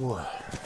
What?